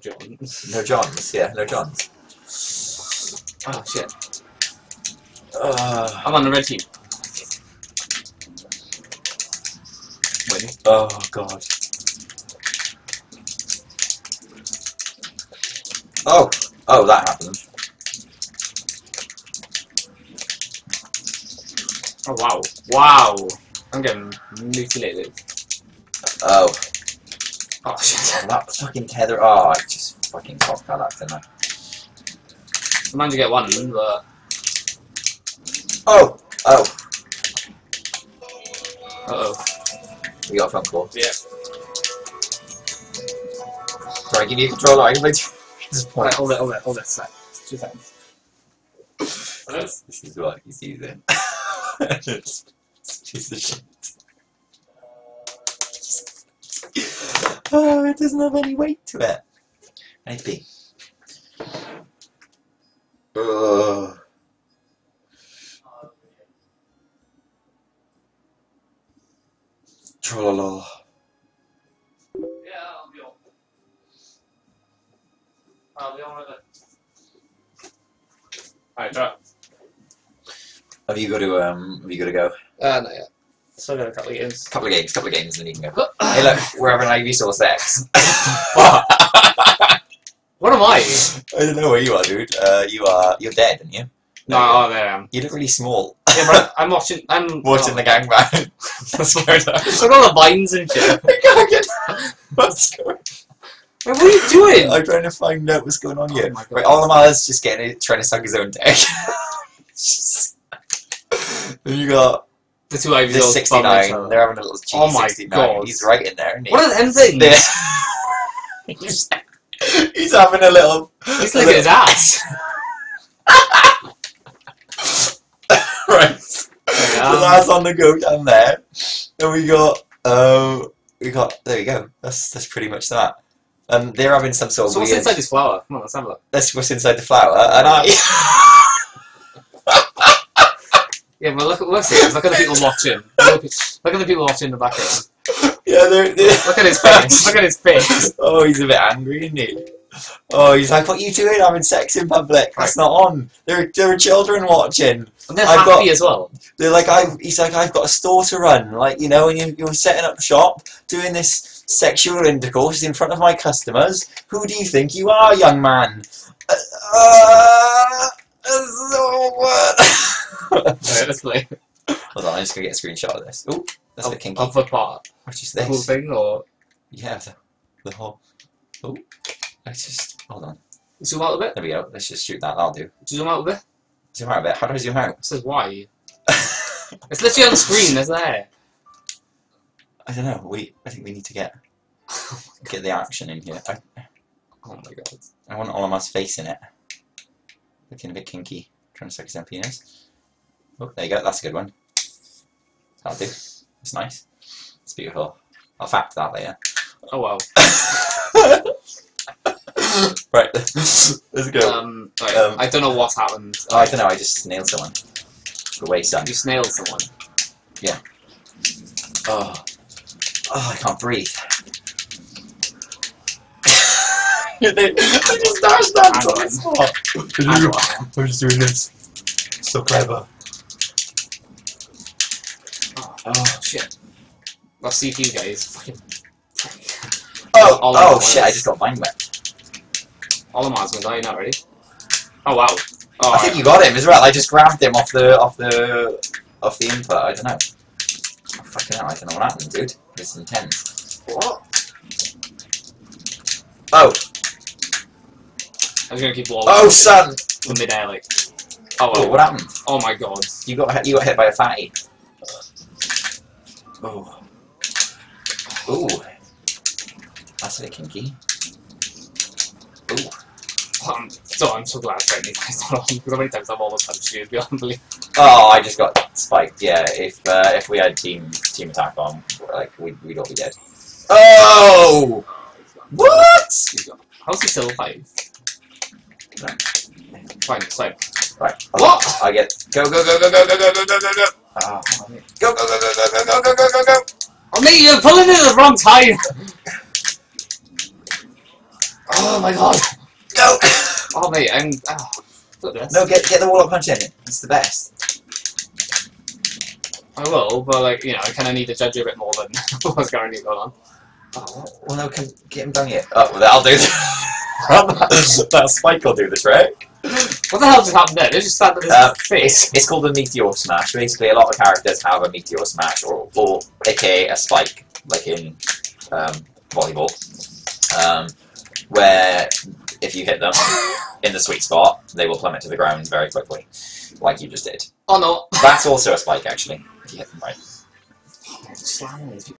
Johns. No Johns, yeah, no Johns. Oh shit. Uh, I'm on the red team. Wait. oh god. Oh, oh, that happened. Oh wow. Wow. I'm getting mutilated. Oh, Oh shit. that fucking tether. Oh, I just fucking cocked that up, didn't I? I managed to get one, but Oh, oh, uh oh. we got a phone call. Yeah. Sorry, give me a controller. I can make this point. Right, hold it, hold it, hold it. Sec. Two seconds. This, is what he's using. Piece of shit. Oh, it doesn't have any weight to it. I need to. Ugh. Trololo. Yeah, I'll be on. I'll on with it. Alright, try. Have you got to um? Have you got to go? Uh, not yet. Still got a couple of games. Couple of games, couple of games, and then you can go. Hey, look, we're having Ivysaur sex. What am I? I don't know where you are, dude. Uh, you are you're dead, aren't you? No, oh, there I am. You look really small. Yeah, but I'm watching. I'm Watching the gangbang. I swear to Look at all the vines and shit. I can't get what's going Wait, what are you doing? I'm trying to find out what's going on Oh here. Right, Olimara's just getting it, trying to suck his own dick. then you got The two Ivy this Hills 69. They're having a little cheeky Oh my 69. God. He's right in there? What are them things? He's, he's having a little. He's licking his ass. right. So Um, that's on the go down there. And we got, um, we got, there we go. That's that's pretty much that. Um, they're having some sort of so what's weird. inside this flower? Come on, let's have a look. That's what's inside the flower, and I. Yeah, but look at look, at look at the people watching. Look, look at the people watching in the background. yeah, they're, they're Look at his face. Look at his face. Oh, he's a bit angry, isn't he? Oh, he's like, "What are you doing? Having sex in public? That's not on. There, there are children watching." And they're I've happy got- as well. They're like, I. He's like, I've got a store to run, like you know, and you, you're setting up shop, doing this sexual intercourse in front of my customers. Who do you think you are, young man? Uh, uh, so what? Alright. Hold on, I'm just gonna get a screenshot of this. Oh, that's a Of, bit kinky. of the part. What is The whole this? thing, or Yeah, the, the whole. Oh, let's just hold on. zoom out a bit. There we go. Let's just shoot that. That'll do. Zoom out a bit. Zoom out a bit. How do I zoom out? It says why. It's literally on the screen. There's there. I don't know. We. I think we need to get oh get the action in here. I, Oh my god. I want Olimar's face in it. Looking a bit kinky. Trying to suck his own penis. Oh, there you go. That's a good one. That'll do. It's nice. It's beautiful. I'll fact that later. Oh wow. right. Let's go. Um, right, Um, I don't know what happened. oh, I don't know. I just nailed someone. The way, son. You snailed someone. Yeah. Oh. Oh, I can't breathe. they, they just dashed that Hang on on. the spot. I'm just doing this. So clever. Oh, shit. Well, see if you guys. Fucking. Oh, All oh shit, I just got mine wet. Olimar's gonna die now, ready? Oh wow. Oh, I think you got him as well. I just grabbed him off the off the off the input. I don't know. Oh, fucking hell, I don't know what happened, dude. This is intense. What? Oh, I was gonna keep walling. oh, son. In midair, like. Oh well. what happened? Oh my god. You got you got hit by a fatty. Oh. Ooh. That's a bit kinky. Ooh. I'm, so I'm so glad Frank guys not on because how many times I've almost punched you, it'd be unbelievable. Oh, I just got spiked. Yeah, if uh, if we had team team attack on, like we'd we'd all be dead. Oh, what? How's he still alive? Fine, fine. Right. What? I get go go go go go go go go go go go. Oh, go go go go go go go go go go. Oh mate, you're pulling it at the wrong time! Oh my god! Go! Oh mate, I'm. Oh, look at this. no, get get the wall punch in. It's the best. I will, but like you know, I kind of need to judge you a bit more than what's currently going on. Oh, well, no, can get him down here. Oh, well, that'll do. the- that spike will do the trick. What the hell just happened there? They just his Uh, face. It's, it's called a meteor smash. Basically, a lot of characters have a meteor smash, or, or aka a spike, like in um, volleyball, um, where if you hit them in the sweet spot, they will plummet to the ground very quickly, like you just did. Oh no! That's also a spike, actually, if you hit them right. Slamming these people.